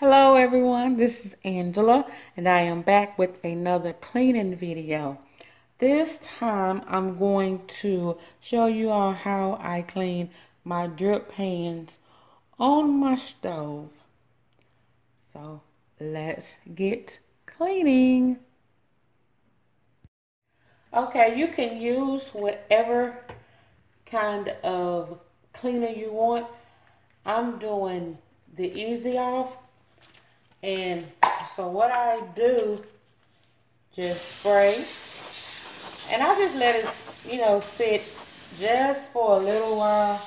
Hello everyone, this is Angela and I am back with another cleaning video. This time I'm going to show you all how I clean my drip pans on my stove. So let's get cleaning. Okay, you can use whatever kind of cleaner you want. I'm doing the Easy Off. And so what I do, just spray. And I just let it, you know, sit just for a little while.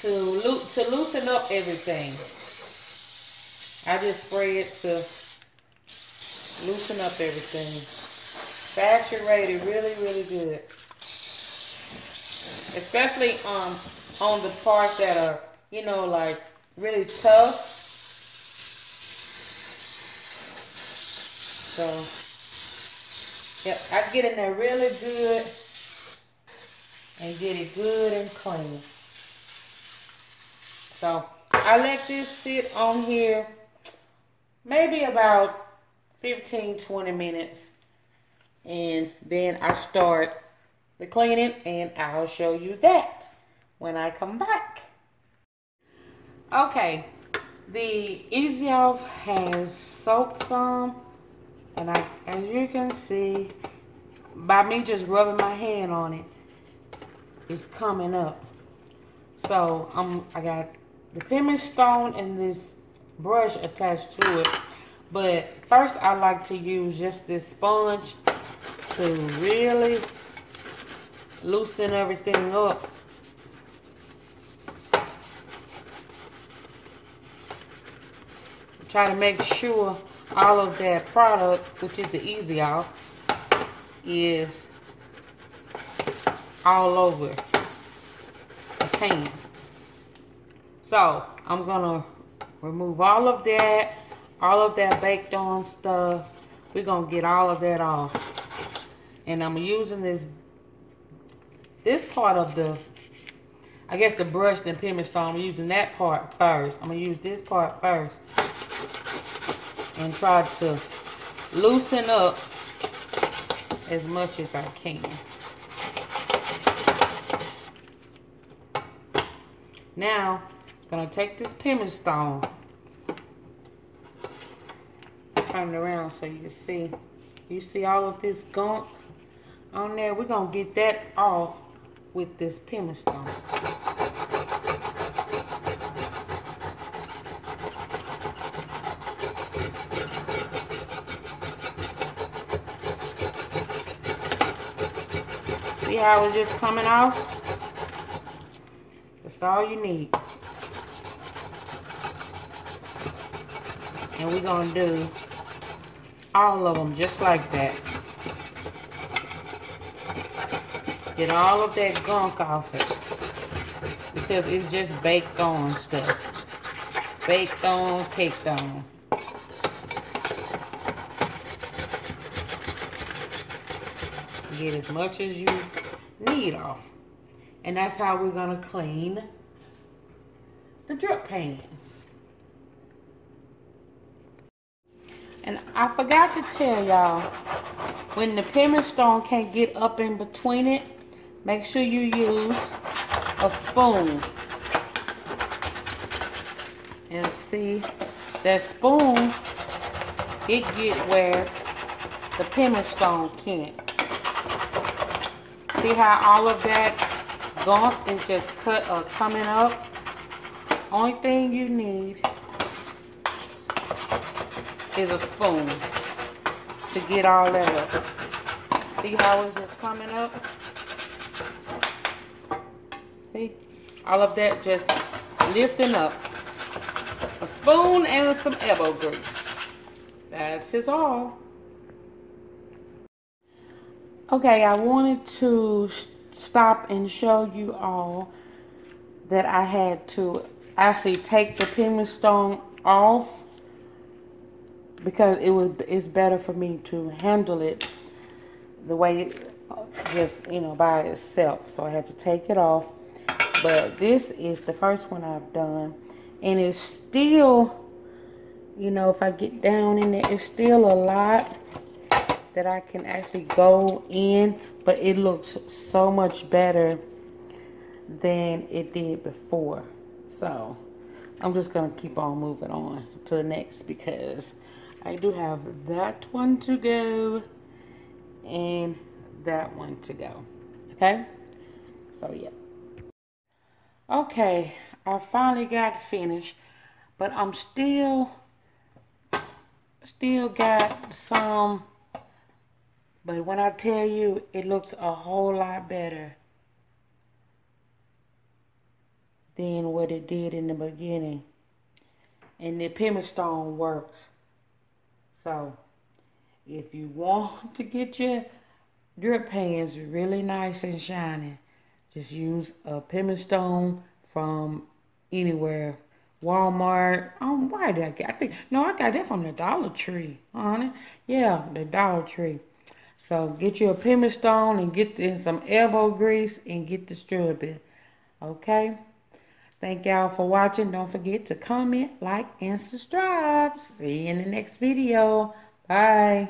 To, lo to loosen up everything. I just spray it to loosen up everything saturated really, really good. Especially um, on the parts that are, you know, like really tough. So, yep, I get in there really good and get it good and clean. So, I let this sit on here maybe about 15, 20 minutes and then I start the cleaning and I'll show you that when I come back. Okay, the Easy Off has soaked some and I, as you can see, by me just rubbing my hand on it, it's coming up. So I'm, I got the pumice stone and this brush attached to it. But first I like to use just this sponge to really loosen everything up. Try to make sure all of that product, which is the Easy Off, is all over the pan. So, I'm to remove all of that, all of that baked on stuff. We're to get all of that off and I'm using this this part of the I guess the brush and pumice stone I'm using that part first I'm gonna use this part first and try to loosen up as much as I can now I'm gonna take this pumice stone turn it around so you can see you see all of this gunk on there. We're going to get that off with this pumice stone. See how it's just coming off? That's all you need. And we're going to do all of them just like that. Get all of that gunk off it. Because it's just baked on stuff. Baked on, caked on. Get as much as you need off. And that's how we're going to clean the drip pans. And I forgot to tell y'all, when the pumice stone can't get up in between it, Make sure you use a spoon. And see, that spoon, it get where the pumice stone can't. See how all of that gunk is just cut or uh, coming up? Only thing you need is a spoon to get all that up. See how it's just coming up? See? All of that just lifting up. A spoon and some elbow grease. That's his all. Okay, I wanted to stop and show you all that I had to actually take the pumice stone off because it was it's better for me to handle it the way just you know by itself so I had to take it off But this is the first one I've done. And it's still, you know, if I get down in it, it's still a lot that I can actually go in. But it looks so much better than it did before. So I'm just going to keep on moving on to the next because I do have that one to go and that one to go. Okay? So, yeah. Okay, I finally got finished, but I'm still, still got some, but when I tell you, it looks a whole lot better than what it did in the beginning. And the pumice stone works. So, if you want to get your drip pans really nice and shiny, just use a pumice stone from anywhere. Walmart. Um, why did I get? I think no, I got that from the Dollar Tree, honey. Yeah, the Dollar Tree. So get you a pumice stone and get in some elbow grease and get the strawberry. Okay. Thank y'all for watching. Don't forget to comment, like, and subscribe. See you in the next video. Bye.